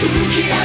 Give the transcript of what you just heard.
Suzuki